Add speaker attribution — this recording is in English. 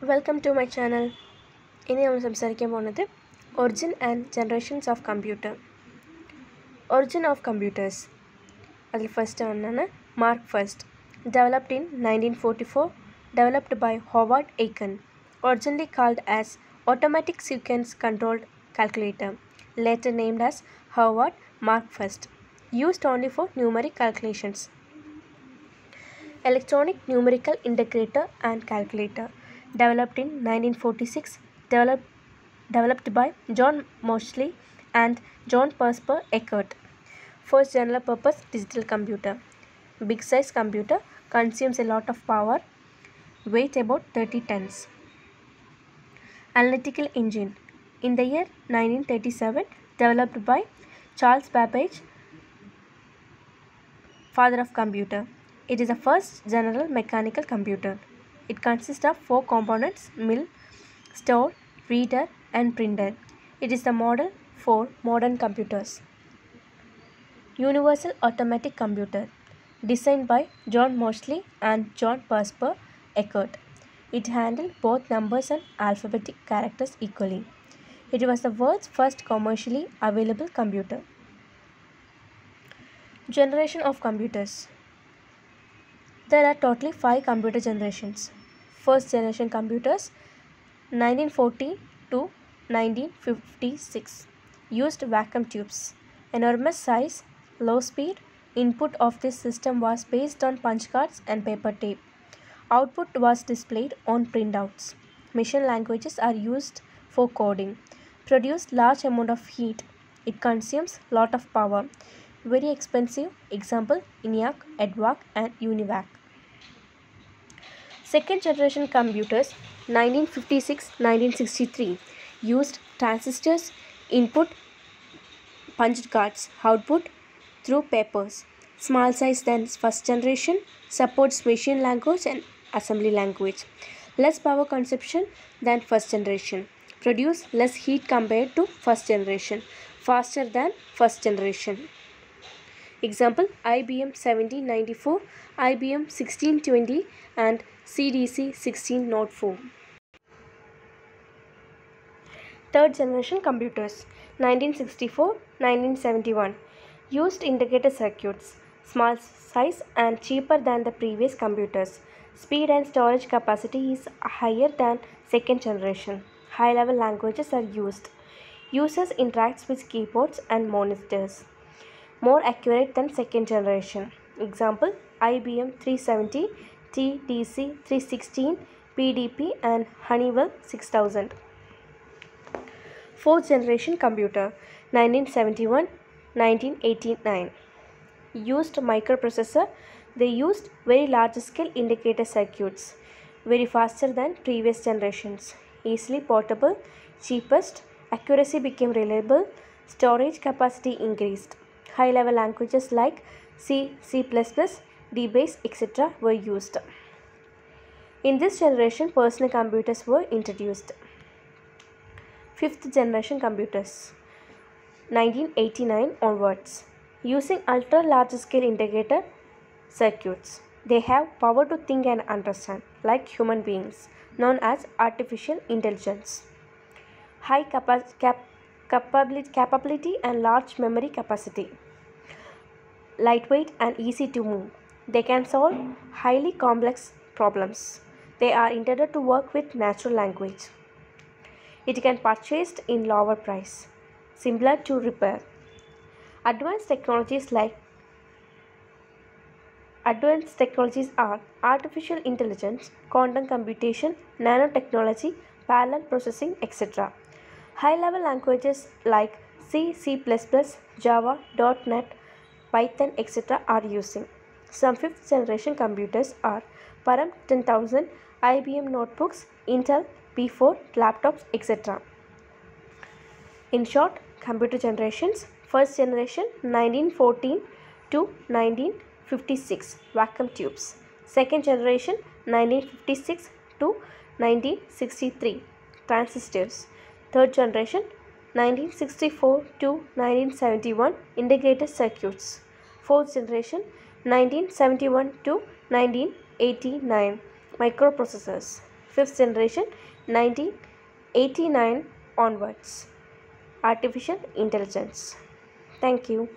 Speaker 1: Welcome to my channel. In this subject, Origin and Generations of Computer. Origin of Computers. First, Mark First. Developed in 1944. Developed by Howard Aiken. Originally called as Automatic Sequence Controlled Calculator. Later named as Harvard Mark First. Used only for numeric calculations. Electronic Numerical Integrator and Calculator developed in 1946 developed, developed by John Mauchly and John Presper Eckert. First general purpose digital computer. Big size computer consumes a lot of power weight about 30 tons. Analytical engine. In the year 1937 developed by Charles Babbage father of computer. It is the first general mechanical computer it consists of four components mill store reader and printer it is the model for modern computers universal automatic computer designed by john mauchly and john presper eckert it handled both numbers and alphabetic characters equally it was the world's first commercially available computer. Generation of computers. There are totally five computer generations. First generation computers 1940 to 1956 used vacuum tubes. Enormous size, low speed. Input of this system was based on punch cards and paper tape. Output was displayed on printouts. Machine languages are used for coding produce large amount of heat it consumes lot of power very expensive example eniac edvac and univac second generation computers 1956-1963 used transistors input punched cards output through papers. Small size than first generation supports machine language and assembly language. Less power consumption than first generation. Produce less heat compared to first generation. Faster than first generation example IBM 1794 IBM 1620 and CDC 1604 third generation computers 1964 1971 used integrated circuits small size and cheaper than the previous computers speed and storage capacity is higher than second generation high level languages are used. Users interacts with keyboards and monitors. More accurate than second generation. Example IBM 370, TDC 316, PDP and Honeywell 6000. Fourth generation computer 1971 1989 used microprocessor they used very large scale indicator circuits very faster than previous generations easily portable, cheapest, accuracy became reliable, storage capacity increased. High level languages like C, C, DBase, etc. were used. In this generation, personal computers were introduced. Fifth generation computers 1989 onwards using ultra large scale integrated circuits. They have power to think and understand like human beings known as artificial intelligence. High capa- cap- capability, capability and large memory capacity. Lightweight and easy to move. They can solve highly complex problems. They are intended to work with natural language. It can purchased in lower price. Similar to repair. Advanced technologies like Advanced technologies are artificial intelligence, quantum computation, nanotechnology, parallel processing, etc. High level languages like C, C, Java, .NET, Python, etc. are using. Some fifth generation computers are Param 10000, IBM notebooks, Intel, P4, laptops, etc. In short, computer generations first generation 1914 to 1956 vacuum tubes. Second generation 1956 to 1963 transistors. Third generation 1964 to 1971 integrated circuits. Fourth generation 1971 to 1989 microprocessors. fifth generation 1989 onwards artificial intelligence thank you